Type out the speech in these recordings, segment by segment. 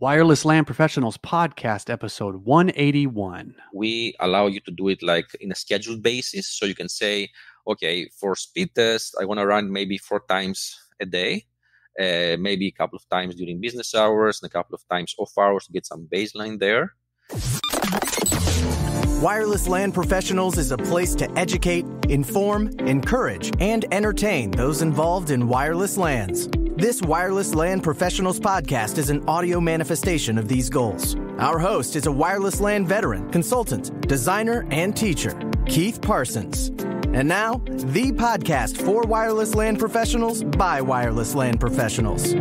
Wireless LAN Professionals Podcast, episode 181. We allow you to do it like in a scheduled basis. So you can say, okay, for speed test, I want to run maybe four times a day, uh, maybe a couple of times during business hours and a couple of times off hours to get some baseline there. Wireless LAN Professionals is a place to educate, inform, encourage, and entertain those involved in wireless LANs. This Wireless LAN Professionals podcast is an audio manifestation of these goals. Our host is a wireless LAN veteran, consultant, designer, and teacher, Keith Parsons. And now, the podcast for wireless LAN professionals by wireless LAN professionals.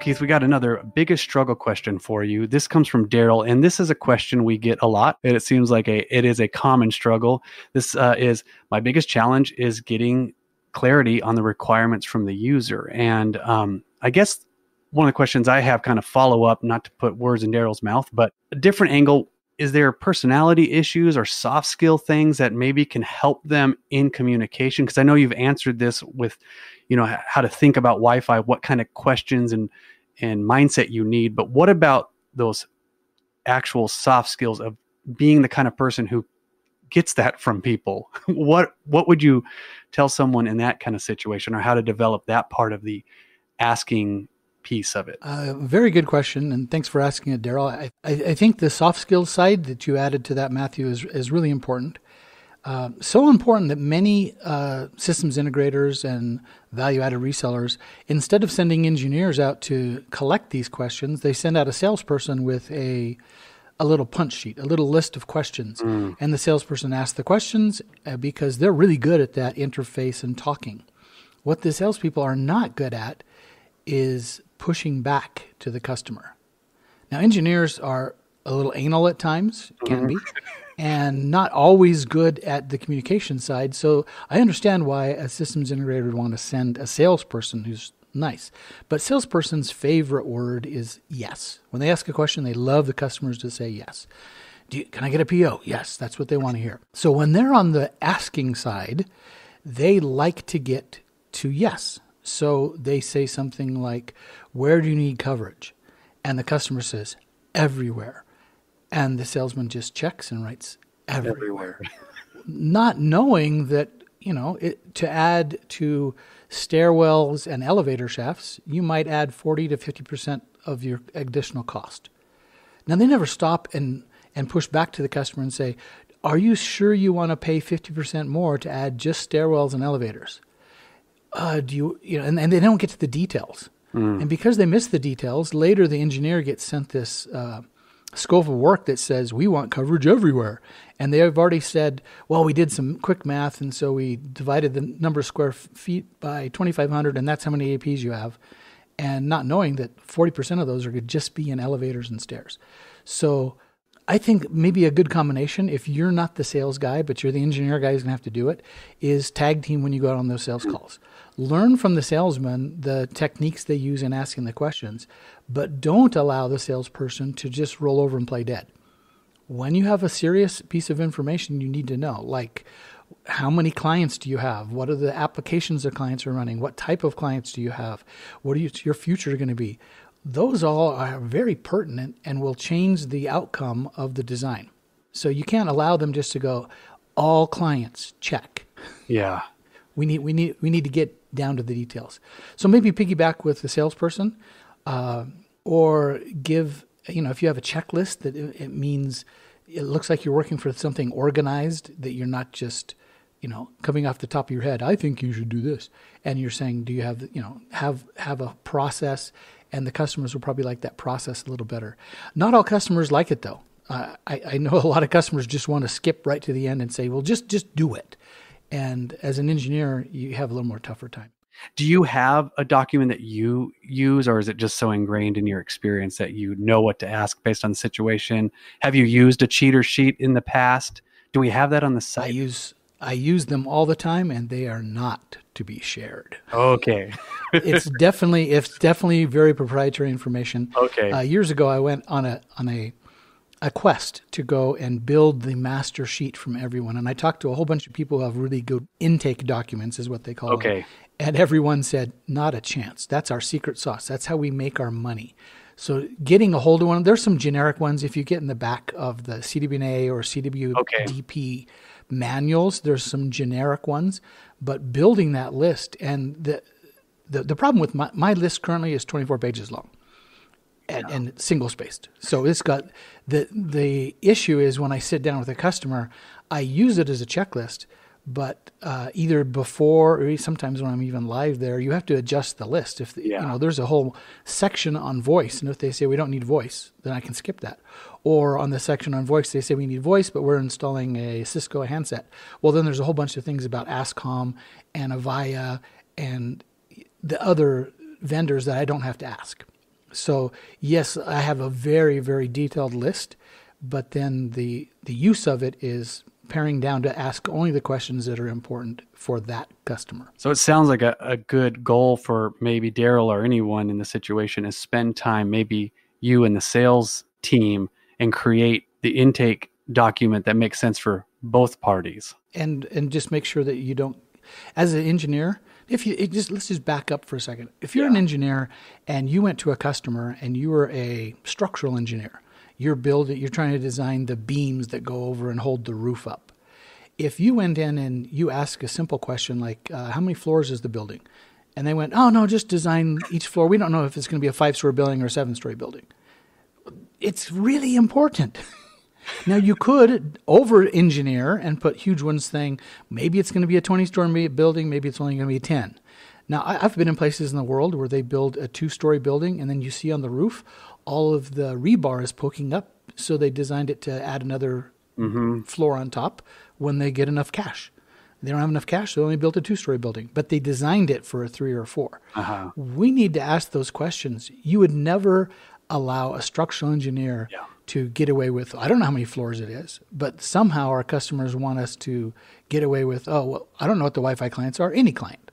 Keith, we got another biggest struggle question for you. This comes from Daryl, and this is a question we get a lot. And it seems like a it is a common struggle. This uh, is my biggest challenge is getting clarity on the requirements from the user. And um, I guess one of the questions I have kind of follow up, not to put words in Daryl's mouth, but a different angle. Is there personality issues or soft skill things that maybe can help them in communication? Because I know you've answered this with, you know, how to think about Wi-Fi, what kind of questions and and mindset you need. But what about those actual soft skills of being the kind of person who gets that from people? What what would you tell someone in that kind of situation or how to develop that part of the asking piece of it? Uh, very good question and thanks for asking it daryl. I, I, I, think the soft skills side that you added to that matthew is, is really important. Uh, so important that many uh, systems integrators and value added resellers, instead of sending engineers out to collect these questions, they send out a salesperson with a a little punch sheet, a little list of questions, mm. and the salesperson asks the questions uh, because they're really good at that interface and talking. What the salespeople are not good at is pushing back to the customer. Now, engineers are a little anal at times, can be, and not always good at the communication side. So I understand why a systems integrator would want to send a salesperson who's nice. But salesperson's favorite word is yes. When they ask a question, they love the customers to say yes. You, can I get a PO? Yes, that's what they want to hear. So when they're on the asking side, they like to get to yes. So they say something like, Where do you need coverage? And the customer says, Everywhere. And the salesman just checks and writes, Everywhere. everywhere. Not knowing that, you know, it, to add to stairwells and elevator shafts, you might add 40 to 50% of your additional cost. Now, they never stop and, and push back to the customer and say, Are you sure you want to pay 50% more to add just stairwells and elevators? Uh, do you, you know, and, and they don't get to the details. Mm. And because they miss the details, later the engineer gets sent this uh, scope of work that says we want coverage everywhere. And they have already said, well, we did some quick math, and so we divided the number of square feet by 2,500, and that's how many APs you have. And not knowing that 40% of those are to just be in elevators and stairs. So I think maybe a good combination, if you're not the sales guy, but you're the engineer guy who's going to have to do it, is tag team when you go out on those sales mm-hmm. calls. Learn from the salesman the techniques they use in asking the questions, but don't allow the salesperson to just roll over and play dead. When you have a serious piece of information you need to know, like how many clients do you have? What are the applications the clients are running? What type of clients do you have? What are you, your future going to be? Those all are very pertinent and will change the outcome of the design. So you can't allow them just to go, all clients, check. Yeah. We need we need we need to get down to the details. So maybe piggyback with the salesperson, uh, or give you know if you have a checklist that it, it means it looks like you're working for something organized that you're not just you know coming off the top of your head. I think you should do this, and you're saying, do you have you know have have a process, and the customers will probably like that process a little better. Not all customers like it though. Uh, I, I know a lot of customers just want to skip right to the end and say, well, just just do it. And as an engineer, you have a little more tougher time. Do you have a document that you use, or is it just so ingrained in your experience that you know what to ask based on the situation? Have you used a cheater sheet in the past? Do we have that on the site? I use I use them all the time, and they are not to be shared. Okay, it's definitely it's definitely very proprietary information. Okay, uh, years ago, I went on a on a a quest to go and build the master sheet from everyone. And I talked to a whole bunch of people who have really good intake documents, is what they call okay. And everyone said, not a chance. That's our secret sauce. That's how we make our money. So getting a hold of one, there's some generic ones. If you get in the back of the CWNA or CWDP okay. Manuals, there's some generic ones. But building that list and the the, the problem with my, my list currently is 24 pages long and, yeah. and single spaced. So it's got the the issue is when I sit down with a customer, I use it as a checklist, but uh, either before or sometimes when I'm even live there, you have to adjust the list. If yeah. you know there's a whole section on voice, and if they say we don't need voice, then I can skip that. Or on the section on voice, they say we need voice, but we're installing a Cisco handset. Well, then there's a whole bunch of things about ASCOM and Avaya and the other vendors that I don't have to ask. So yes, I have a very very detailed list, but then the the use of it is paring down to ask only the questions that are important for that customer. So it sounds like a, a good goal for maybe Daryl or anyone in the situation is spend time, maybe you and the sales team, and create the intake document that makes sense for both parties. And and just make sure that you don't as an engineer, if you just let's just back up for a second. If you're yeah. an engineer and you went to a customer and you were a structural engineer, you're building, you're trying to design the beams that go over and hold the roof up. If you went in and you ask a simple question like, uh, "How many floors is the building?" and they went, "Oh no, just design each floor. We don't know if it's going to be a five-story building or a seven-story building." It's really important. Now you could over engineer and put huge ones saying maybe it's going to be a 20 story building, maybe it's only going to be 10. Now I, have been in places in the world where they build a two story building and then you see on the roof all of the rebar is poking up, so they designed it to add another mm-hmm. floor on top when they get enough cash. They don't have enough cash, so they only built a two story building, but they designed it for a three or 4 uh-huh. We need to ask those questions. You would never allow a structural engineer yeah to get away with I don't know how many floors it is, but somehow our customers want us to get away with, oh, well, I don't know what the Wi Fi clients are, any client.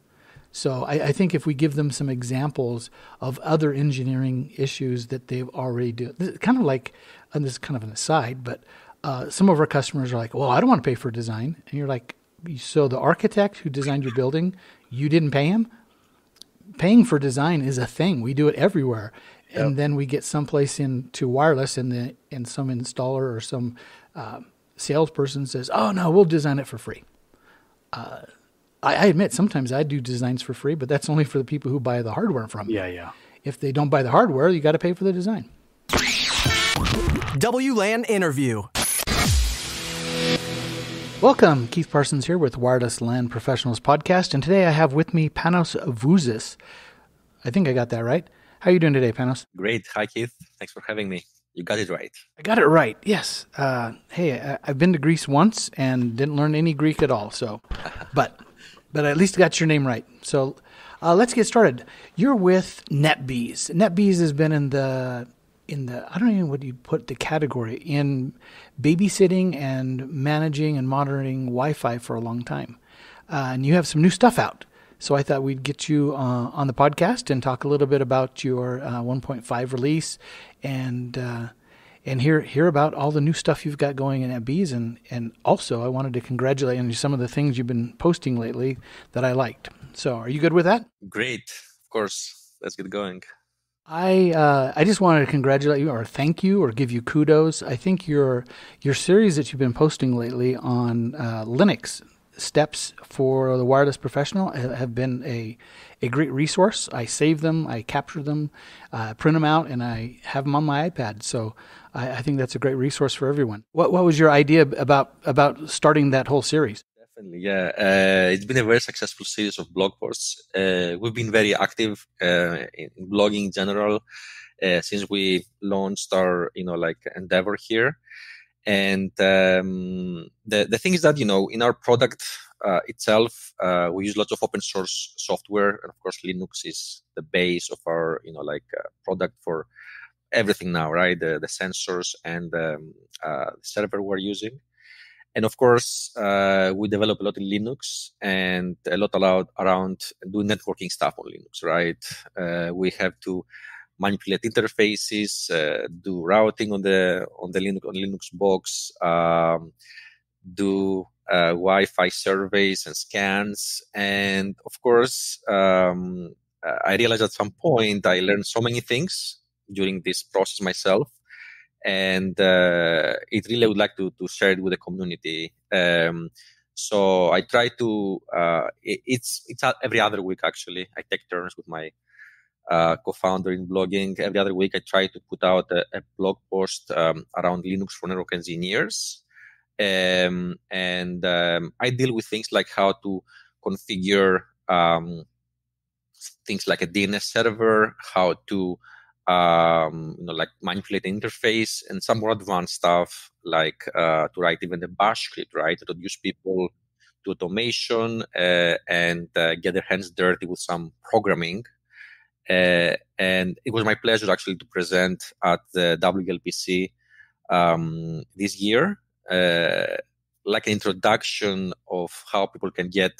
So I, I, think if we give them some examples of other engineering issues that they've already do, kind of like, and this is kind of an aside, but uh, some of our customers are like, well, I don't want to pay for design. And you're like, so the architect who designed your building, you didn't pay him? Paying for design is a thing. We do it everywhere and then we get someplace into wireless, and the and some installer or some uh, salesperson says, "Oh no, we'll design it for free." Uh, I, I, admit sometimes I do designs for free, but that's only for the people who buy the hardware from me. Yeah, yeah. If they don't buy the hardware, you got to pay for the design. WLAN interview. Welcome, Keith Parsons here with Wireless LAN Professionals Podcast, and today I have with me Panos Vouzis. I think I got that right. How are you doing today, Panos? Great. Hi, Keith. Thanks for having me. You got it right. I got it right. Yes. Uh, hey, I, have been to Greece once and didn't learn any Greek at all. So, but but I at least got your name right. So, uh, let's get started. You're with NetBeez. NetBeez has been in the in the I don't even know what you put the category in babysitting and managing and monitoring Wi-Fi for a long time, uh, and you have some new stuff out. So I thought we'd get you uh, on the podcast and talk a little bit about your uh, 1.5 release and uh, and hear hear about all the new stuff you've got going in NetBeez and and also I wanted to congratulate you on some of the things you've been posting lately that I liked. So are you good with that? Great, of course. Let's get going. I uh, I just wanted to congratulate you or thank you or give you kudos. I think your your series that you've been posting lately on uh, Linux steps for the wireless professional have been a, a great resource. I save them, I capture them, uh, print them out, and I have them on my iPad. So I, I, think that's a great resource for everyone. What, what was your idea about, about starting that whole series? Definitely, yeah. Uh, it's been a very successful series of blog posts. Uh, we've been very active uh, in blogging in general uh, since we launched our, you know, like endeavor here. And um, the the thing is that you know in our product uh, itself, uh, we use lots of open source software, and of course Linux is the base of our you know like product for everything now, right? The the sensors and um, the server we're using. And of course, uh, we develop a lot in Linux and a lot allowed around doing networking stuff on Linux, right? Uh, we have to manipulate interfaces, uh, do routing on the on the Linux on Linux box, um, do uh, Wi-Fi surveys and scans, and of course, um, I realized at some point I learned so many things during this process myself, and uh, it really would like to to share it with the community. Um, so I try to. Uh, it, it's it's every other week actually. I take turns with my uh, co-founder in blogging. Every other week, I try to put out a, a blog post um, around Linux for network engineers, um, and um, I deal with things like how to configure um, things like a DNS server, how to um, you know like manipulate the interface, and some more advanced stuff like uh, to write even the bash script, right, to introduce people to automation uh, and uh, get their hands dirty with some programming. Uh, and it was my pleasure actually to present at the WLPC um, this year, uh, like an introduction of how people can get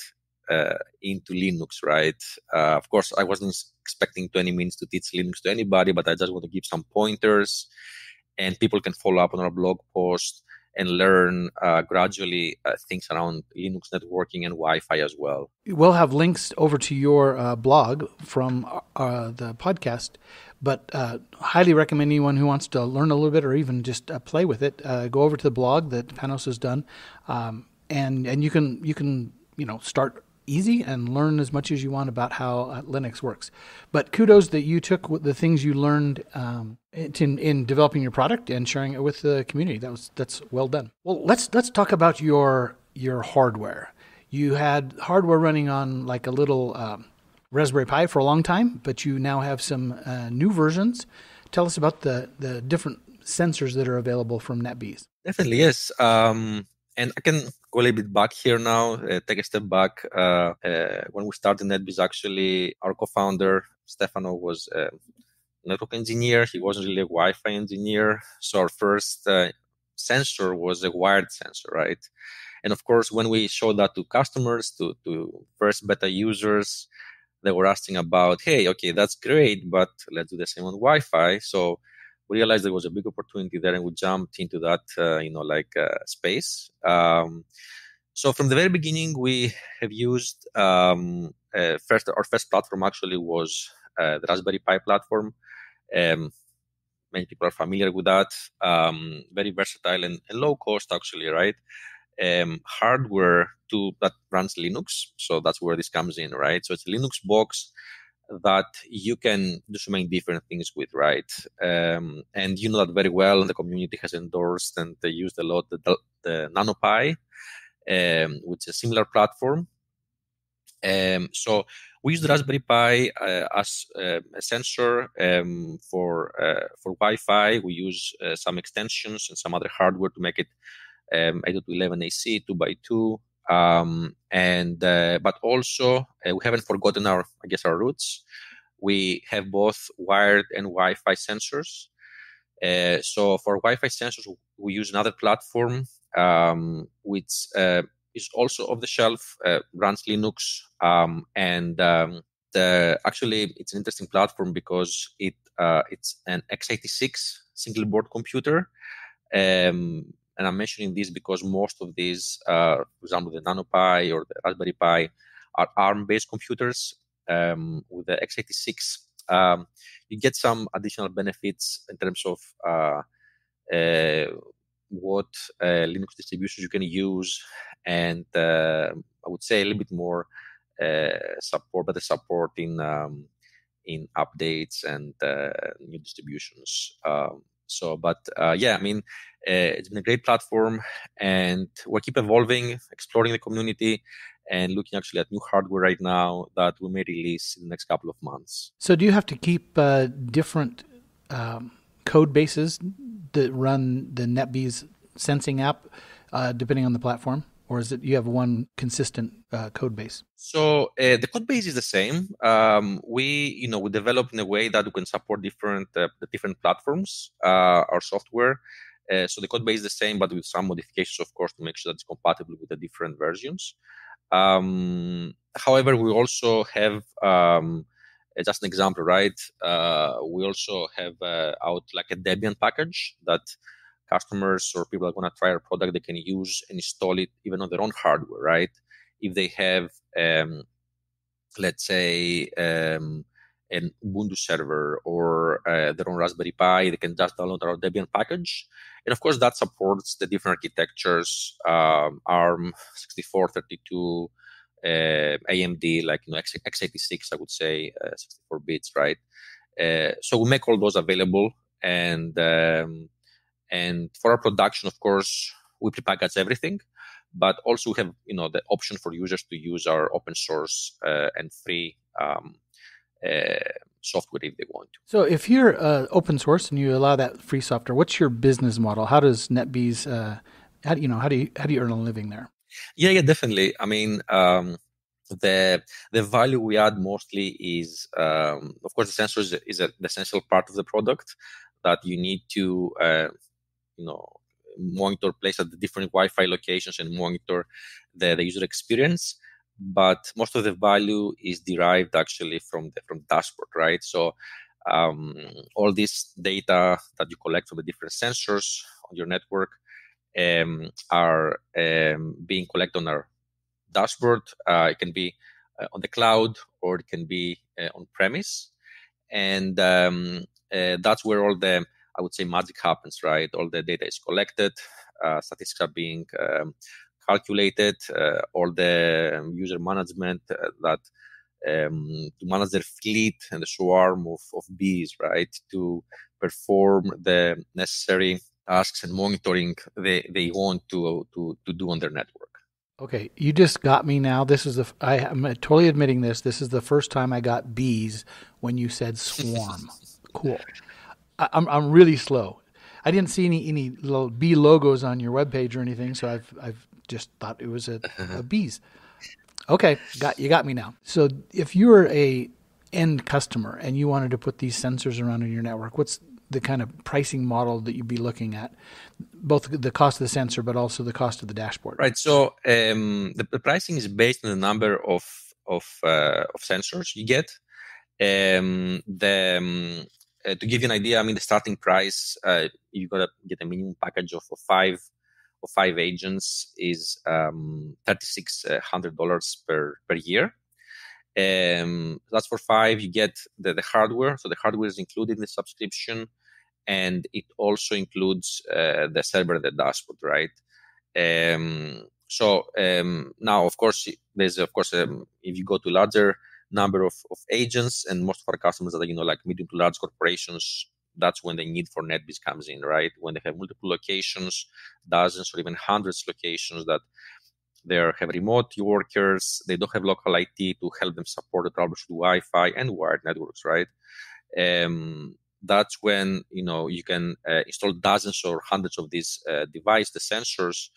uh, into Linux, right? Uh, of course, I wasn't expecting 20 minutes to teach Linux to anybody, but I just want to give some pointers and people can follow up on our blog post and learn uh, gradually uh, things around Linux networking and Wi-Fi as well. We'll have links over to your uh, blog from uh, the podcast, but uh, highly recommend anyone who wants to learn a little bit or even just uh, play with it go over to the blog that Panos has done, um, and and you can you can you know start easy and learn as much as you want about how uh, Linux works. But kudos that you took the things you learned um, in, in developing your product and sharing it with the community. That was that's well done. Well, let's let's talk about your your hardware. You had hardware running on like a little um, Raspberry Pi for a long time, but you now have some uh, new versions. Tell us about the the different sensors that are available from NetBeez. Definitely, yes. Um, and I can go a little bit back here now, uh, take a step back. Uh, uh, when we started NetBeez, actually, our co-founder Stefano was a network engineer. He wasn't really a Wi-Fi engineer, so our first uh, sensor was a wired sensor, right? And of course, when we showed that to customers, to to first beta users, they were asking about, hey, okay, that's great, but let's do the same on Wi-Fi. So we realized there was a big opportunity there and we jumped into that uh, you know like uh, space. Um, so from the very beginning we have used um, uh, first our first platform actually was uh, the raspberry pi platform. Um, many people are familiar with that. Um, very versatile and, and, low cost actually right? Um, hardware to that runs linux so that's where this comes in right? So it's a linux box that you can do so many different things with, right? Um, and you know that very well. The community has endorsed and they used a lot the, the, the NanoPi, um, which is a similar platform. Um, so we use the Raspberry Pi uh, as uh, a sensor um, for uh, for Wi-Fi. We use uh, some extensions and some other hardware to make it um, 802.11 AC, two by two, um, and uh, but also uh, we haven't forgotten our I guess our roots. We have both wired and Wi-Fi sensors. Uh, so for Wi-Fi sensors, we use another platform um, which uh, is also off the shelf, uh, runs Linux, um, and um, the, actually it's an interesting platform because it uh, it's an x86 single board computer. Um, and I'm mentioning this because most of these, uh, for example, the NanoPi or the Raspberry Pi, are ARM-based computers. Um, with the x86, um, you get some additional benefits in terms of uh, uh, what uh, Linux distributions you can use, and uh, I would say a little bit more uh, support, better support in um, in updates and new distributions. Um, so, but yeah, I mean, uh, it's been a great platform, and we keep evolving, exploring the community, and looking actually at new hardware right now that we may release in the next couple of months. So, do you have to keep uh, different um, code bases that run the NetBeez sensing app, uh, depending on the platform? Or is it you have one consistent uh, code base? So uh, the code base is the same. Um, we, you know, we develop in a way that we can support different uh, the different platforms. our software, uh, so the code base is the same, but with some modifications, of course, to make sure that it's compatible with the different versions. Um, however, we also have um, uh, just an example, right? Uh, we also have uh, out like a Debian package that customers or people that want to try our product, they can use and install it even on their own hardware, right? If they have, um, let's say, um, an Ubuntu server or uh, their own Raspberry Pi, they can just download our Debian package. And of course, that supports the different architectures, um, ARM, 64, 32, uh, AMD, like you know, X- x86, I would say, uh, 64 bits, right? Uh, so we make all those available, and um, and for our production, of course, we prepackage everything, but also we have you know the option for users to use our open source uh, and free um, uh, software if they want to. So, if you're uh, open source and you allow that free software, what's your business model? How does NetBeez, uh, how, you know, how do you how do you earn a living there? Yeah, yeah, definitely. I mean, um, the the value we add mostly is, um, of course, the sensor is, is a, essential part of the product that you need to, uh, you know, monitor place at the different Wi-Fi locations and monitor the, the user experience but most of the value is derived actually from the from dashboard, right? So um, all this data that you collect from the different sensors on your network um, are um, being collected on our dashboard. Uh, it can be uh, on the cloud or it can be uh, on premise, and um, uh, that's where all the I would say magic happens, right? All the data is collected, uh, statistics are being um, calculated uh, all the um, user management uh, that um, to manage their fleet and the swarm of, of bees, right? To perform the necessary tasks and monitoring they, they want to, to, to do on their network. Okay, you just got me now. This is the I, am totally admitting this. This is the first time I got bees when you said swarm. cool. I, I'm I'm really slow. I didn't see any any little bee logos on your webpage or anything, so I've I've just thought it was a, a bees. Okay, got you got me now. So if you were a end customer and you wanted to put these sensors around in your network, what's the kind of pricing model that you'd be looking at, both the cost of the sensor but also the cost of the dashboard? Right. So um, the, the, pricing is based on the number of of, uh, of sensors you get. Um, the um, uh, to give you an idea, I mean the starting price, uh, you gotta get a minimum package of, of five of five agents is um, $3,600 per, per year. Um, that's for five. You get the, the hardware. So the hardware is included in the subscription and it also includes uh, the server the dashboard, right? Um, so um, now, of course, there's of course um, if you go to larger number of, of agents, and most of our customers that are you know like medium to large corporations that's when the need for NetBeez comes in, right? When they have multiple locations, dozens or even hundreds locations that they have remote workers, they don't have local IT to help them support the troubleshoot Wi-Fi and wired networks, right? Um, that's when you know you can uh, install dozens or hundreds of these uh, devices, the sensors,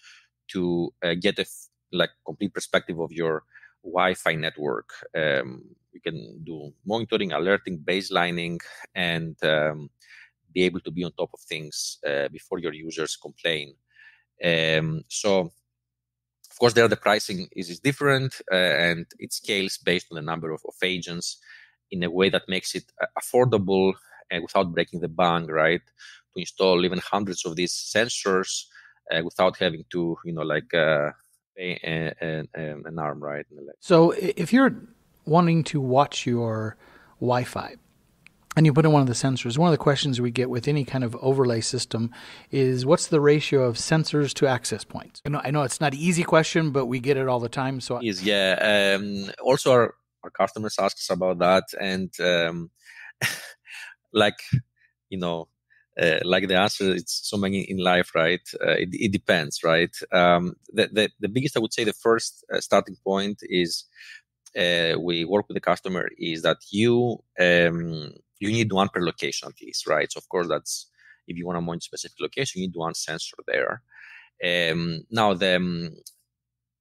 to uh, get a f- like complete perspective of your Wi-Fi network. Um, you can do monitoring, alerting, baselining, and um, be able to be on top of things uh, before your users complain. Um, so, of course, there the pricing is, is different uh, and it scales based on the number of, of agents in a way that makes it uh, affordable and without breaking the bank, right? To install even hundreds of these sensors uh, without having to, you know, like an, an arm, right? And the left. So, if you're wanting to watch your Wi-Fi, and you put in one of the sensors. One of the questions we get with any kind of overlay system is what's the ratio of sensors to access points? I know, I know it's not an easy question, but we get it all the time. So is yeah. Um, also, our, our customers ask us about that, and um, like you know, uh, like the answer, it's so many in life, right? Uh, it, it, depends, right? Um, the, the, the biggest, I would say, the first uh, starting point is uh, we work with the customer is that you um, you need one per location at least, right? So of course that's if you want to monitor specific location, you need one sensor there. Um, now the um,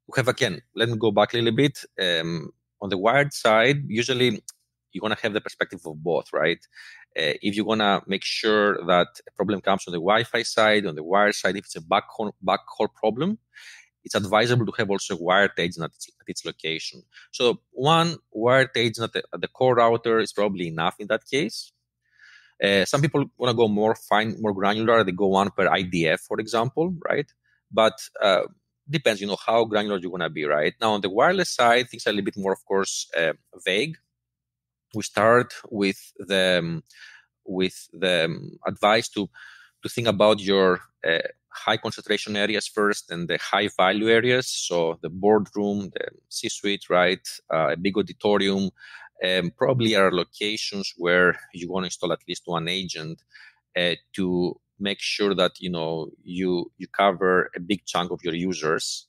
we have again. Let me go back a little bit. Um, on the wired side, usually you want to have the perspective of both, right? Uh, if you want to make sure that a problem comes on the Wi-Fi side, on the wire side, if it's a backhaul, backhaul problem, it's advisable to have also a wired agent at its, at its location. So one wired agent at the, at the core router is probably enough in that case. Uh, some people want to go more fine, more granular. They go one per IDF, for example, right? But uh, depends, you know, how granular you want to be, right? Now on the wireless side, things are a little bit more, of course, uh, vague. We start with the um, with the um, advice to to think about your uh, high concentration areas first and the high value areas. So the boardroom, the C-suite, right? Uh, a big auditorium, um, probably are locations where you want to install at least one agent uh, to make sure that you know you you cover a big chunk of your users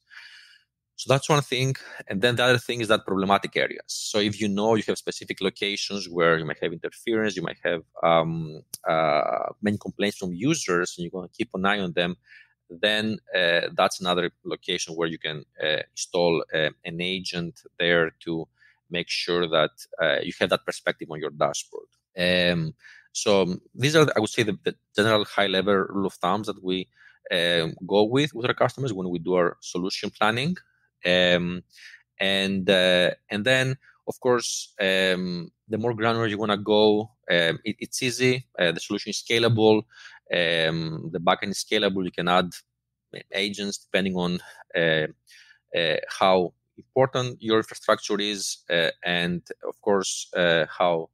so that's one thing and then the other thing is that problematic areas so if you know you have specific locations where you might have interference you might have um, uh, many complaints from users and you're going to keep an eye on them then uh, that's another location where you can uh, install uh, an agent there to make sure that uh, you have that perspective on your dashboard. Um, so these are, I would say, the, the, general high-level rule of thumbs that we um, go with with our customers when we do our solution planning. Um, and uh, and then, of course, um, the more granular you want to go, um, it, it's easy. Uh, the solution is scalable. the backend is scalable. You can add agents depending on uh, uh, how important your infrastructure is, uh, and of course uh, how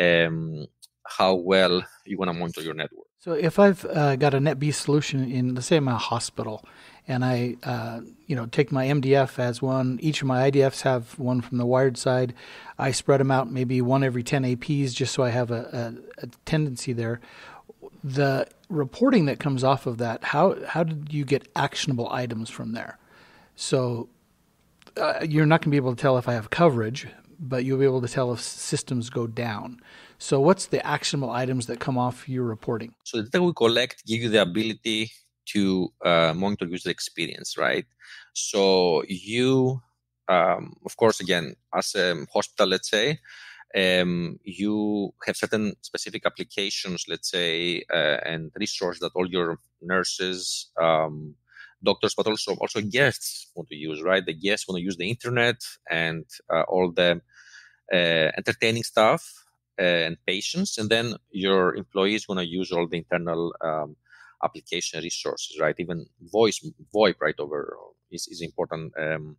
um, how well you want to monitor your network. So if I've uh, got a NetBeez solution in, let's say, a hospital, and I, uh, you know, take my MDF as one. Each of my IDFs have one from the wired side. I spread them out, maybe one every 10 APs, just so I have a, a, a tendency there. The reporting that comes off of that, how how did you get actionable items from there? So uh, you're not going to be able to tell if I have coverage, but you'll be able to tell if systems go down. So, what's the actionable items that come off your reporting? So, the data we collect give you the ability to uh, monitor user experience, right? So, you, um, of course, again, as a hospital, let's say, um, you have certain specific applications, let's say, uh, and resources that all your nurses, um, doctors, but also also guests want to use, right? The guests want to use the internet and uh, all the uh, entertaining stuff and patients, and then your employees want to use all the internal um, application resources, right? Even voice VoIP, right, over is is important um,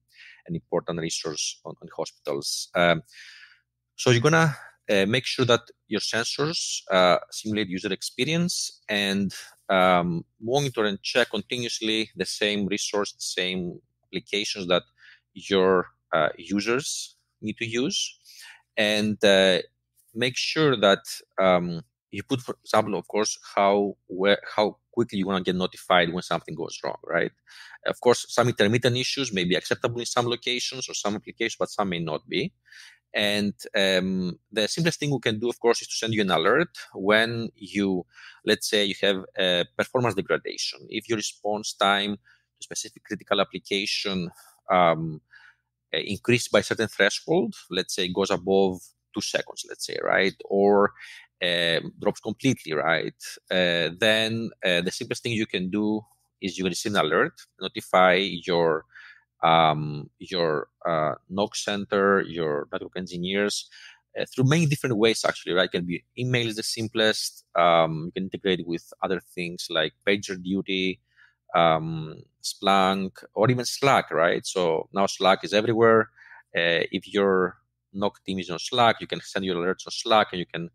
an important resource on, on hospitals. Um, so you're gonna uh, make sure that your sensors uh, simulate user experience and um, monitor and check continuously the same resource, the same applications that your uh, users need to use, and uh, make sure that um, you put, for example, of course, how where how quickly you want to get notified when something goes wrong, right? Of course, some intermittent issues may be acceptable in some locations or some applications, but some may not be. And um, the simplest thing we can do, of course, is to send you an alert when you, let's say, you have a performance degradation. If your response time to specific critical application um, increased by a certain threshold, let's say goes above two seconds, let's say, right, or uh, drops completely, right, uh, then uh, the simplest thing you can do is you can receive an alert, notify your um, your uh, NOC center, your network engineers, uh, through many different ways actually right? It can be email is the simplest um, you can integrate with other things like pagerduty um, splunk or even slack right? So now slack is everywhere. Uh, if your NOC teams on slack you can send your alerts on slack and you can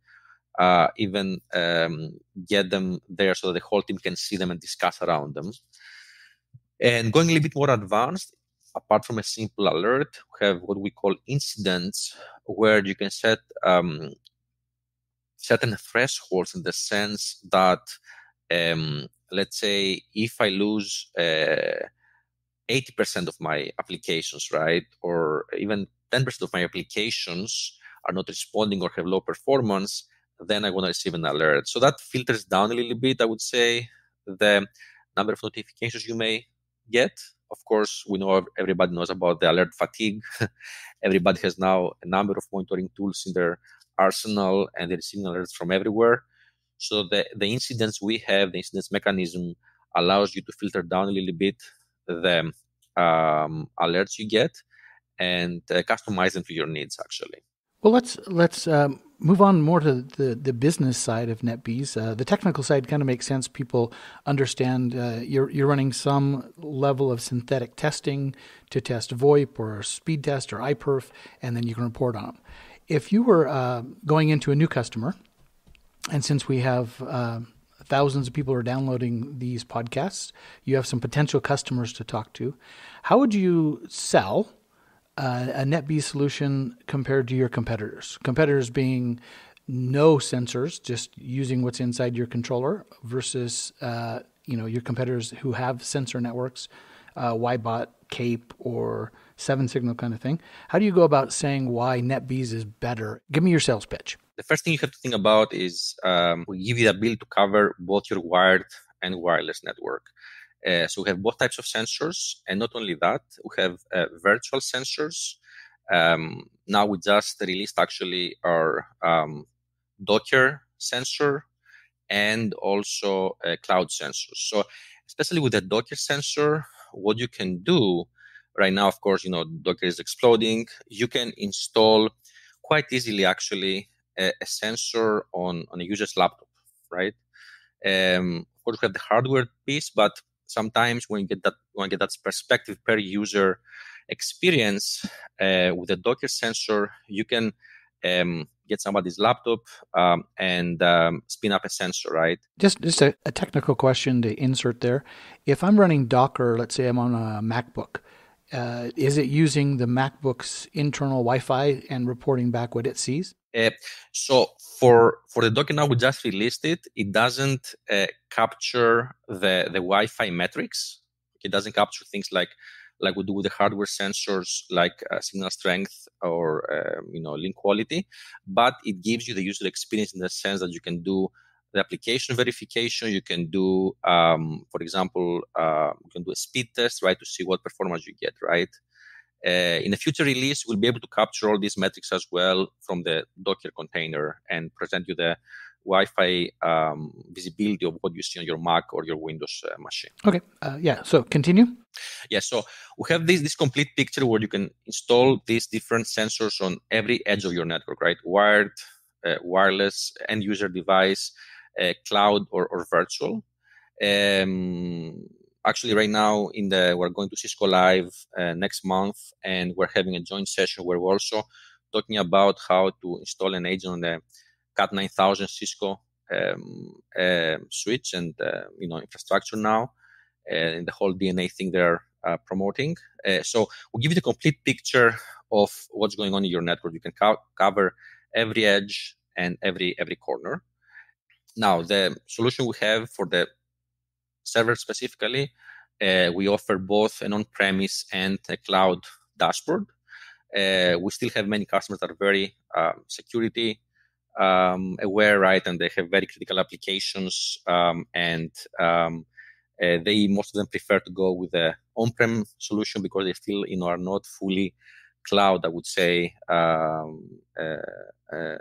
uh, even um, get them there so that the whole team can see them and discuss around them. And going a little bit more advanced apart from a simple alert, we have what we call incidents, where you can set um, certain thresholds in the sense that, um, let's say, if I lose uh, 80% of my applications, right, or even 10% of my applications are not responding or have low performance, then I want to receive an alert. So that filters down a little bit, I would say, the number of notifications you may get of course, we know everybody knows about the alert fatigue. everybody has now a number of monitoring tools in their arsenal and they're receiving alerts from everywhere. So the, the incidents we have, the incidents mechanism allows you to filter down a little bit the um, alerts you get and uh, customize them to your needs actually. Well, let's let's um, move on more to the, the business side of NetBeez. Uh, the technical side kind of makes sense. People understand uh, you're, you're running some level of synthetic testing to test VoIP or speed test or iPerf, and then you can report on them. If you were uh, going into a new customer, and since we have uh, thousands of people are downloading these podcasts, you have some potential customers to talk to. How would you sell uh, a NetBeez solution compared to your competitors? Competitors being no sensors, just using what's inside your controller, versus uh, you know your competitors who have sensor networks, uh, Wyebot, Cape, or Seven Signal kind of thing. How do you go about saying why NetBeez is better? Give me your sales pitch. The first thing you have to think about is um, we give you the ability to cover both your wired and wireless network. Uh, so we have both types of sensors, and not only that, we have uh, virtual sensors. Um, now we just released actually our um, Docker sensor and also a cloud sensor. So especially with the Docker sensor, what you can do right now, of course, you know Docker is exploding. You can install quite easily actually a, a sensor on on a user's laptop, right? Um, of course, we have the hardware piece, but sometimes when you get that when you get that perspective per user experience uh, with a Docker sensor, you can um, get somebody's laptop um, and um, spin up a sensor, right? Just just a, a, technical question to insert there. If I'm running Docker, let's say I'm on a MacBook, uh, is it using the MacBook's internal Wi-Fi and reporting back what it sees? Uh, so for for the Docker now we just released it. It doesn't uh, capture the the Wi-Fi metrics. It doesn't capture things like like we do with the hardware sensors, like uh, signal strength or um, you know link quality. But it gives you the user experience in the sense that you can do the application verification. You can do, um, for example, uh, you can do a speed test, right, to see what performance you get, right. Uh, in a future release, we'll be able to capture all these metrics as well from the Docker container and present you the Wi-Fi um, visibility of what you see on your Mac or your Windows uh, machine. Okay, uh, yeah. So continue. Yeah. So we have this this complete picture where you can install these different sensors on every edge of your network, right? Wired, uh, wireless, end user device, uh, cloud, or, or virtual. Um, actually right now in the we're going to Cisco Live uh, next month, and we're having a joint session where we're also talking about how to install an agent on the Cat 9000 Cisco um, uh, switch and uh, you know infrastructure now, and the whole DNA thing they're uh, promoting. Uh, so we'll give you the complete picture of what's going on in your network. You can co- cover every edge and every every corner. Now the solution we have for the server specifically, uh, we offer both an on-premise and a cloud dashboard. Uh, we still have many customers that are very um, security um, aware, right, and they have very critical applications, um, and um, uh, they most of them prefer to go with the on-prem solution because they still, you know, are not fully cloud. I would say um, uh, uh,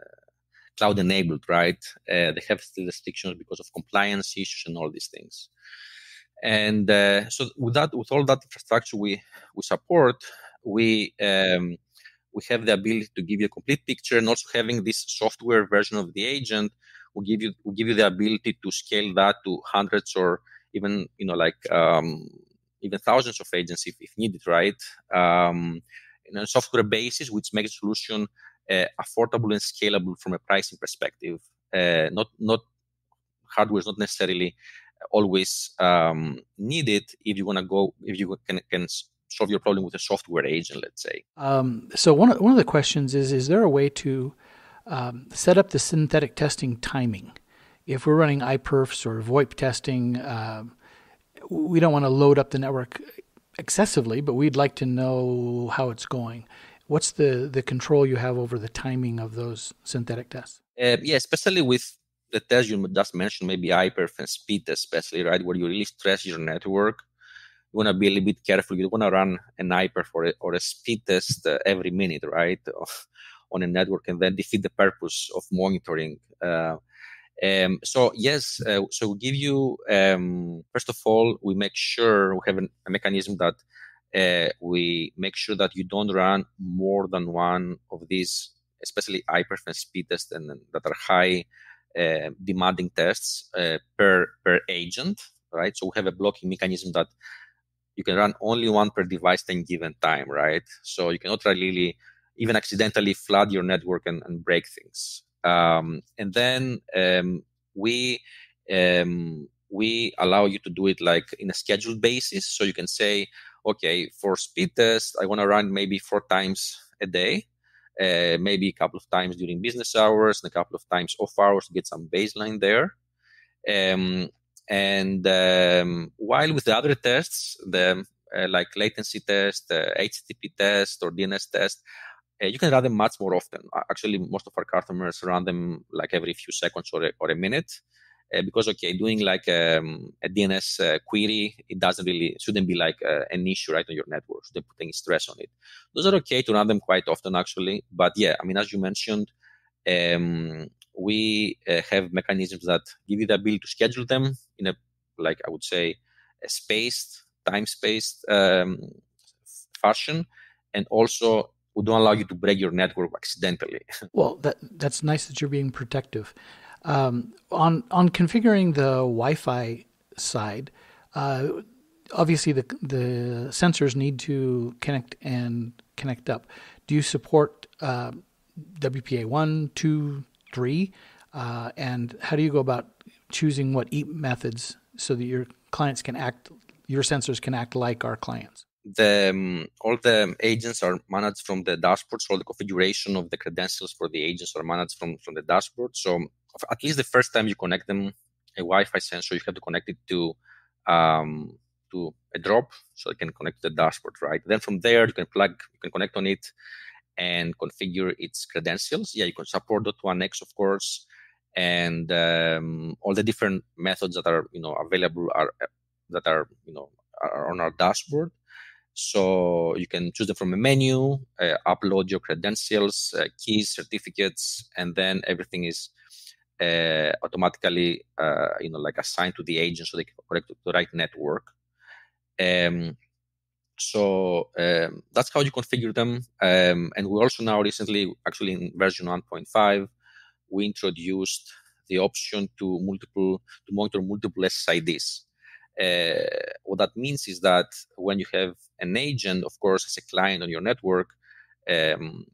cloud enabled, right? Uh, they have still restrictions because of compliance issues and all these things. And uh, so with that, with all that infrastructure we we support, we um, we have the ability to give you a complete picture, and also having this software version of the agent will give you will give you the ability to scale that to hundreds or even you know like um, even thousands of agents if, if needed, right? Um, in a software basis, which makes the solution affordable and scalable from a pricing perspective. Uh, not not hardware is not necessarily always um, needed if you want to go if you can can solve your problem with a software agent, let's say. Um, so one of, one of the questions is: Is there a way to um, set up the synthetic testing timing? If we're running iPerfs or VoIP testing, uh, we don't want to load up the network excessively, but we'd like to know how it's going what's the the control you have over the timing of those synthetic tests? Uh, yeah, especially with the test you just mentioned, maybe iPerf and speed test, especially right where you really stress your network. You want to be a little bit careful. You want to run an iPerf or a, or a speed test uh, every minute, right, on a network, and then defeat the purpose of monitoring. Uh, um, so yes, uh, so we give you um, first of all, we make sure we have an, a mechanism that uh, we make sure that you don't run more than one of these especially iPerfs speed tests and that are high uh, demanding tests uh, per per agent, right? So we have a blocking mechanism that you can run only one per device at any given time, right? So you cannot really even accidentally flood your network and, and break things. Um, and then um, we um, we allow you to do it like in a scheduled basis. So you can say, okay, for speed test, I want to run maybe four times a day, uh, maybe a couple of times during business hours and a couple of times off hours to get some baseline there. Um, and um, while with the other tests, the uh, like latency test, uh, HTTP test, or DNS test, uh, you can run them much more often. Actually, most of our customers run them like every few seconds or a, or a minute. Uh, because okay, doing like um, a DNS uh, query, it doesn't really shouldn't be like uh, an issue right on your network. Shouldn't put any stress on it. Those are okay to run them quite often actually, but yeah, I mean as you mentioned, um, we uh, have mechanisms that give you the ability to schedule them in a like I would say a spaced, time spaced um, fashion, and also we don't allow you to break your network accidentally. well, that that's nice that you're being protective. Um, on on configuring the Wi-Fi side, uh, obviously the the sensors need to connect and connect up. Do you support uh, WPA one, two, three, uh, and how do you go about choosing what EAP methods so that your clients can act, your sensors can act like our clients? the um, all the agents are managed from the dashboard so the configuration of the credentials for the agents are managed from from the dashboard so at least the first time you connect them a wi-fi sensor you have to connect it to um, to a drop so it can connect to the dashboard right? Then from there you can plug you can connect on it and configure its credentials. Yeah you can support .1x of course and um, all the different methods that are you know available are that are you know are on our dashboard. So you can choose them from a menu, uh, upload your credentials, uh, keys, certificates, and then everything is uh, automatically, uh, you know, like assigned to the agent so they can connect to the right network. Um, so um, that's how you configure them. Um, and we also now recently, actually in version 1.5, we introduced the option to multiple to monitor multiple SIDs. Uh, what that means is that when you have an agent, of course, as a client on your network, um,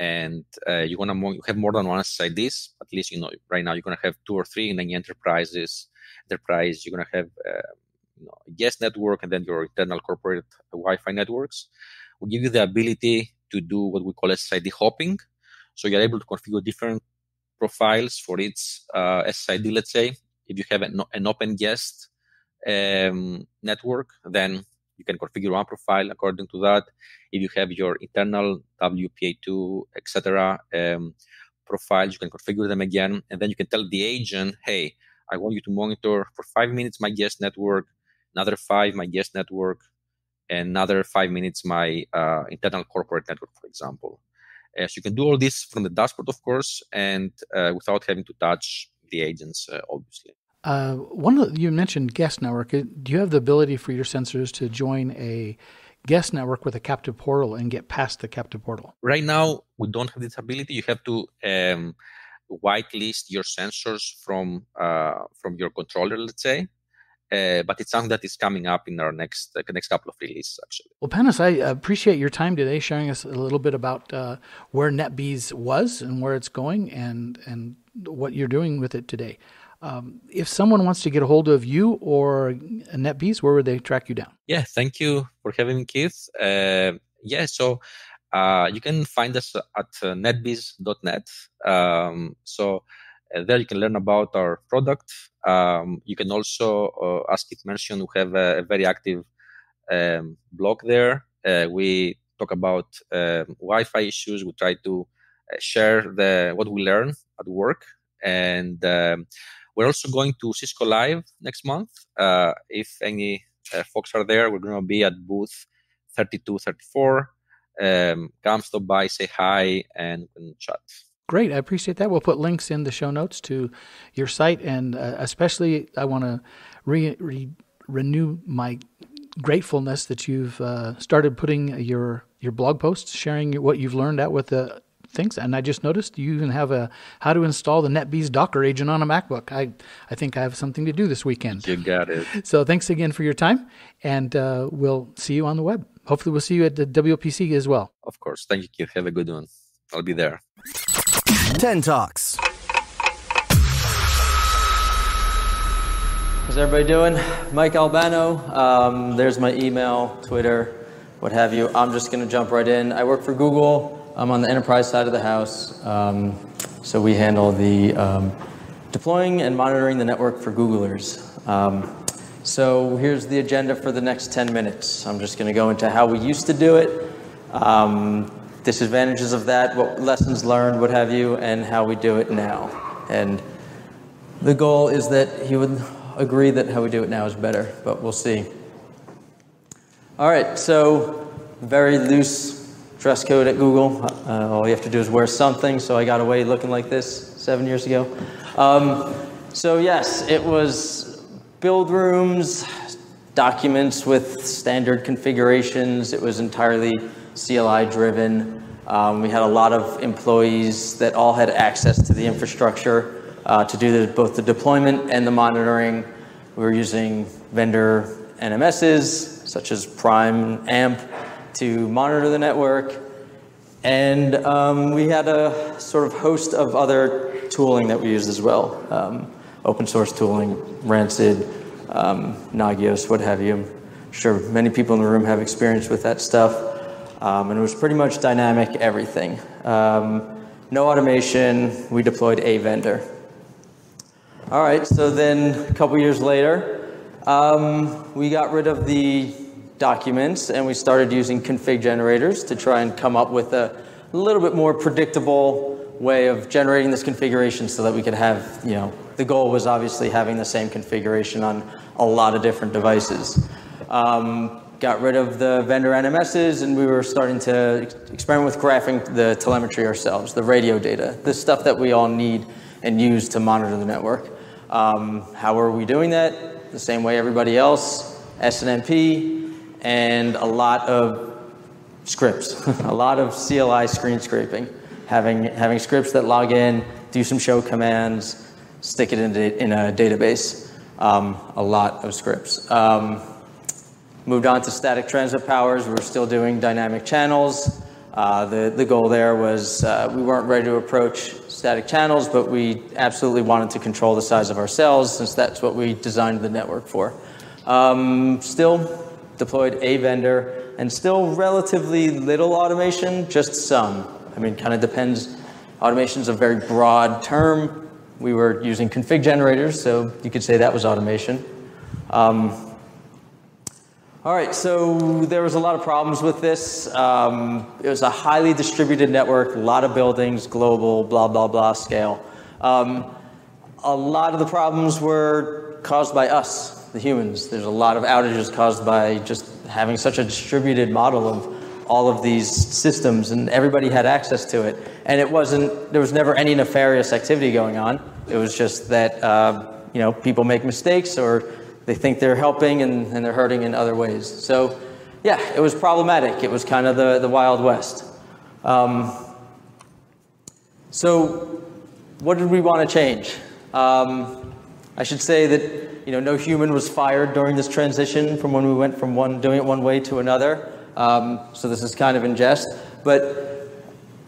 and uh, you want to mo- have more than one SSIDs, at least you know right now you're to have two or three in any enterprises. Enterprise, you're to have uh, you know, guest network and then your internal corporate Wi-Fi networks. We give you the ability to do what we call SID hopping. So you're able to configure different profiles for each uh, SSID. Let's say if you have an, an open guest um, network, then you can configure one profile according to that. If you have your internal WPA2, etc. Um, profiles, you can configure them again, and then you can tell the agent, "Hey, I want you to monitor for five minutes my guest network, another five my guest network, another five minutes my uh, internal corporate network, for example." Uh, so you can do all this from the dashboard, of course, and uh, without having to touch the agents, uh, obviously. Uh, one of the, you mentioned guest network. Uh, do you have the ability for your sensors to join a guest network with a captive portal and get past the captive portal? Right now, we don't have this ability. You have to um, whitelist your sensors from uh, from your controller, let's say. Uh, but it's something that is coming up in our next uh, next couple of releases, actually. Well, Panos, I appreciate your time today, sharing us a little bit about uh, where NetBeez was and where it's going, and and what you're doing with it today. Um, if someone wants to get a hold of you or NetBeez, where would they track you down? Yeah, thank you for having me, Keith. Uh, yeah, so uh, you can find us at uh, netbeez.net. Um, so uh, there you can learn about our product. Um, you can also, uh, as Keith mentioned, we have a, a very active um, blog there. Uh, we talk about um, Wi-Fi issues. We try to share the what we learn at work and um, we're also going to Cisco Live next month. Uh, if any uh, folks are there, we're going to be at booth 3234. Um, come stop by, say hi, and, and chat. Great. I appreciate that. We'll put links in the show notes to your site. And uh, especially, I want to re- re- renew my gratefulness that you've uh, started putting your, your blog posts, sharing what you've learned out with the things. And I just noticed you even have a how to install the NetBeez Docker agent on a MacBook. I, I think I have something to do this weekend. You got it. So thanks again for your time, and uh, we'll see you on the web. Hopefully, we'll see you at the WLPC as well. Of course. Thank you, Keith. Have a good one. I'll be there. 10 Talks. How's everybody doing? Mike Albano. Um, there's my email, Twitter, what have you. I'm just going to jump right in. I work for Google. I'm on the enterprise side of the house. Um, so we handle the um, deploying and monitoring the network for Googlers. Um, so here's the agenda for the next 10 minutes. I'm just going to go into how we used to do it, um, disadvantages of that, what lessons learned, what have you, and how we do it now. And the goal is that he would agree that how we do it now is better, but we'll see. All right, so very loose dress code at Google. Uh, all you have to do is wear something, so I got away looking like this seven years ago. Um, so, yes, it was build rooms, documents with standard configurations. It was entirely CLI driven. Um, we had a lot of employees that all had access to the infrastructure uh, to do the, both the deployment and the monitoring. We were using vendor NMSs, such as Prime, AMP, to monitor the network. And um, we had a sort of host of other tooling that we used as well. Um, open source tooling, Rancid, um, Nagios, what have you. I'm sure many people in the room have experience with that stuff. Um, and it was pretty much dynamic everything. Um, no automation, we deployed a vendor. All right, so then a couple years later, um, we got rid of the documents and we started using config generators to try and come up with a little bit more predictable way of generating this configuration so that we could have, you know, the goal was obviously having the same configuration on a lot of different devices. Um, got rid of the vendor NMSs and we were starting to experiment with graphing the telemetry ourselves, the radio data, the stuff that we all need and use to monitor the network. Um, how are we doing that? The same way everybody else, SNMP, and a lot of scripts, a lot of CLI screen scraping, having, having scripts that log in, do some show commands, stick it in, in a database, um, a lot of scripts. Um, moved on to static transmit powers. We were still doing dynamic channels. Uh, the, the goal there was uh, we weren't ready to approach static channels, but we absolutely wanted to control the size of our cells since that's what we designed the network for. Um, still deployed a vendor, and still relatively little automation, just some. I mean, kind of depends. Automation is a very broad term. We were using config generators, so you could say that was automation. Um, all right, so there was a lot of problems with this. Um, it was a highly distributed network, a lot of buildings, global, blah, blah, blah scale. Um, a lot of the problems were caused by us, the humans. There's a lot of outages caused by just having such a distributed model of all of these systems, and everybody had access to it. And it wasn't, there was never any nefarious activity going on. It was just that, uh, you know, people make mistakes or they think they're helping and, and they're hurting in other ways. So, yeah, it was problematic. It was kind of the, the Wild West. Um, so, what did we want to change? Um, I should say that you know, no human was fired during this transition from when we went from one doing it one way to another. Um, so this is kind of in jest, but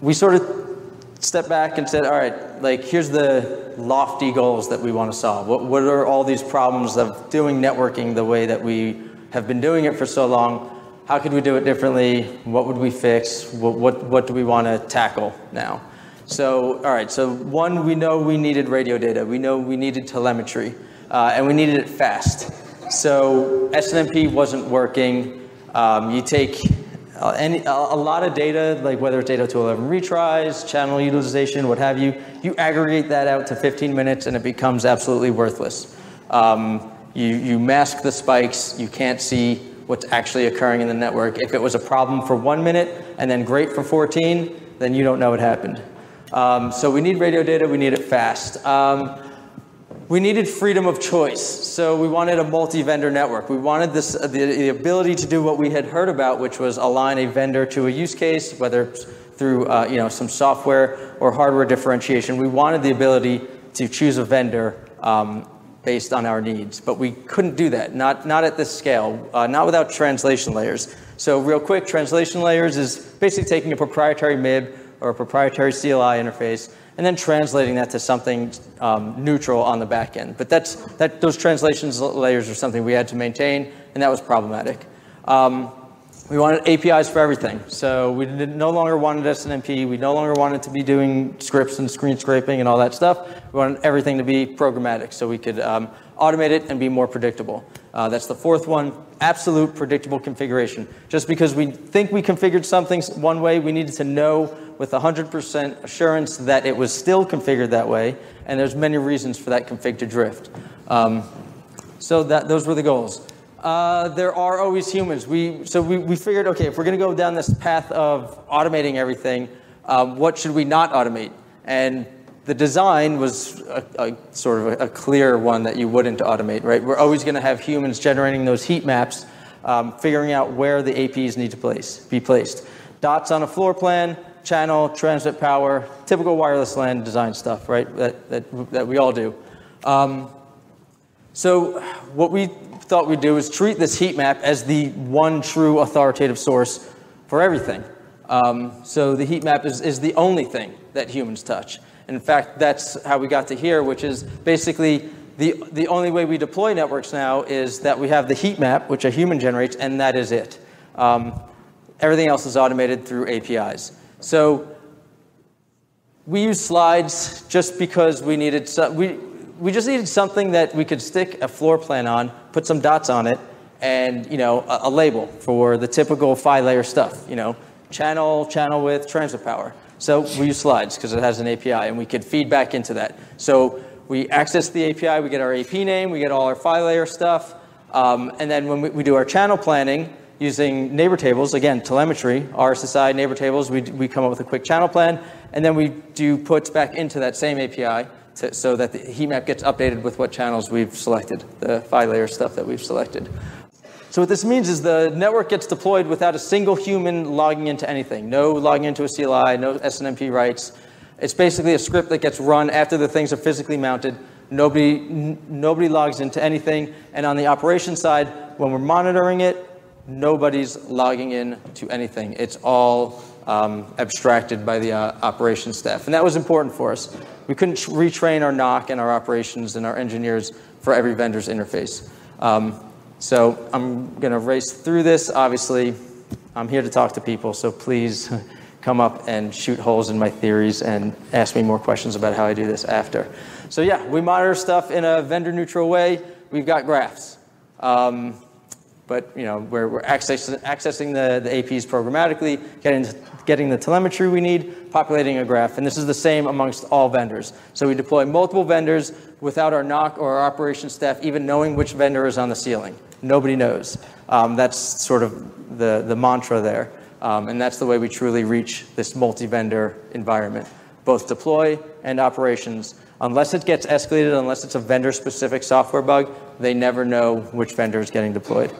we sort of stepped back and said, all right, like here's the lofty goals that we want to solve. What, what are all these problems of doing networking the way that we have been doing it for so long? How could we do it differently? What would we fix? What, what, what do we want to tackle now? So, all right, so one, we know we needed radio data. We know we needed telemetry uh, and we needed it fast. So SNMP wasn't working. Um, you take uh, any, a, a, lot of data, like whether it's 802.11 retries, channel utilization, what have you, you aggregate that out to 15 minutes and it becomes absolutely worthless. Um, you, you mask the spikes, you can't see what's actually occurring in the network. If it was a problem for one minute and then great for 14, then you don't know what happened. Um, so we need radio data, we need it fast. Um, we needed freedom of choice. So we wanted a multi-vendor network. We wanted this, the, the, ability to do what we had heard about, which was align a vendor to a use case, whether through uh, you know some software or hardware differentiation. We wanted the ability to choose a vendor um, based on our needs, but we couldn't do that. Not not at this scale. Uh, not without translation layers. So real quick, translation layers is basically taking a proprietary MIB or a proprietary CLI interface and then translating that to something um, neutral on the back end. But that's that those translations layers are something we had to maintain, and that was problematic. Um, we wanted APIs for everything. So we no longer wanted SNMP. We no longer wanted to be doing scripts and screen scraping and all that stuff. We wanted everything to be programmatic so we could um, automate it and be more predictable. Uh, that's the fourth one, absolute predictable configuration. Just because we think we configured something one way, we needed to know with 100% assurance that it was still configured that way, and there's many reasons for that config to drift. Um, so that, those were the goals. Uh, there are always humans. We, so we, we figured, okay, if we're going to go down this path of automating everything, um, what should we not automate? And the design was a, a sort of a, a, clear one that you wouldn't automate, right? We're always going to have humans generating those heat maps, um, figuring out where the APs need to place, be placed. Dots on a floor plan, channel, transmit power, typical wireless LAN design stuff, right? That, that, that we all do. Um, so what we thought we'd do is treat this heat map as the one true authoritative source for everything. Um, so the heat map is, is the only thing that humans touch. In fact, that's how we got to here, which is basically the, the only way we deploy networks now is that we have the heat map, which a human generates, and that is it. Um, everything else is automated through APIs. So we use slides just because we needed some, we, we just needed something that we could stick a floor plan on, put some dots on it, and you know a, a label for the typical PHY layer stuff. You know, channel, channel width, transmit power. So we use slides because it has an API, and we could feed back into that. So we access the API, we get our AP name, we get all our PHY layer stuff, um, and then when we, we do our channel planning, using neighbor tables, again, telemetry, RSSI neighbor tables, we, we come up with a quick channel plan, and then we do puts back into that same API to, so that the heat map gets updated with what channels we've selected, the PHY layer stuff that we've selected. So what this means is the network gets deployed without a single human logging into anything. No logging into a CLI, no SNMP writes. It's basically a script that gets run after the things are physically mounted. Nobody, nobody logs into anything. And on the operation side, when we're monitoring it, nobody's logging in to anything. It's all um, abstracted by the uh, operations staff. And that was important for us. We couldn't retrain our NOC and our operations and our engineers for every vendor's interface. Um, so I'm going to race through this. Obviously, I'm here to talk to people, so please come up and shoot holes in my theories and ask me more questions about how I do this after. So yeah, we monitor stuff in a vendor neutral way. We've got graphs. Um, but you know, we're, we're accessing, accessing the, the APs programmatically, getting, getting the telemetry we need, populating a graph, and this is the same amongst all vendors. So we deploy multiple vendors without our NOC or our operations staff even knowing which vendor is on the ceiling. Nobody knows. Um, that's sort of the, the mantra there. Um, and that's the way we truly reach this multi-vendor environment, both deploy and operations. Unless it gets escalated, unless it's a vendor-specific software bug, they never know which vendor is getting deployed.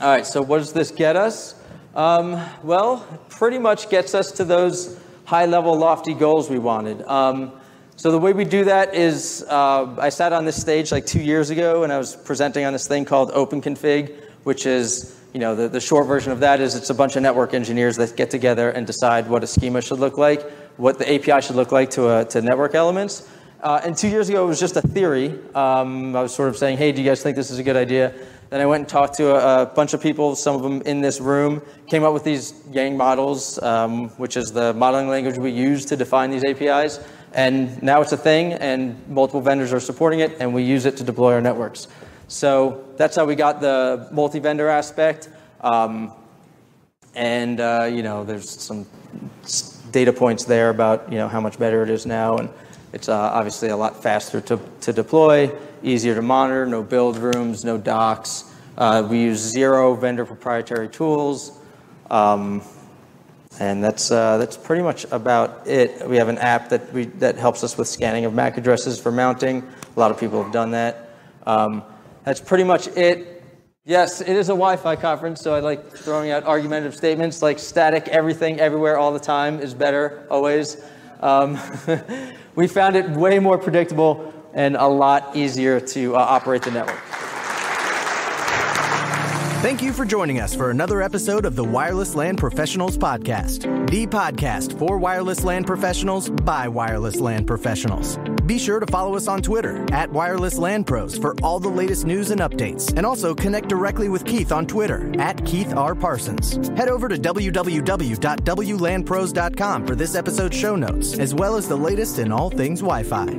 All right, so what does this get us? Um, well, pretty much gets us to those high level, lofty goals we wanted. Um, so the way we do that is uh, I sat on this stage like two years ago and I was presenting on this thing called OpenConfig, which is, you know, the, the short version of that is it's a bunch of network engineers that get together and decide what a schema should look like, what the API should look like to, to network elements. Uh, and two years ago, it was just a theory. Um, I was sort of saying, hey, do you guys think this is a good idea? Then I went and talked to a, a, bunch of people, some of them in this room, came up with these Yang models, um, which is the modeling language we use to define these APIs. And now it's a thing, and multiple vendors are supporting it, and we use it to deploy our networks. So that's how we got the multi-vendor aspect. Um, and uh, you know, there's some data points there about you know how much better it is now, and it's uh, obviously a lot faster to, to deploy easier to monitor, no build rooms, no docs. Uh, we use zero vendor proprietary tools. Um, and that's, uh, that's pretty much about it. We have an app that, we, that helps us with scanning of MAC addresses for mounting. A lot of people have done that. Um, that's pretty much it. Yes, it is a Wi Fi conference, so I like throwing out argumentative statements like static, everything, everywhere, all the time is better, always. Um, we found it way more predictable and a lot easier to uh, operate the network. Thank you for joining us for another episode of the Wireless LAN Professionals Podcast, the podcast for wireless LAN professionals by wireless LAN professionals. Be sure to follow us on Twitter at Wireless LAN Pros for all the latest news and updates, and also connect directly with Keith on Twitter at Keith R. Parsons. Head over to www.wlanpros.com for this episode's show notes, as well as the latest in all things Wi Fi.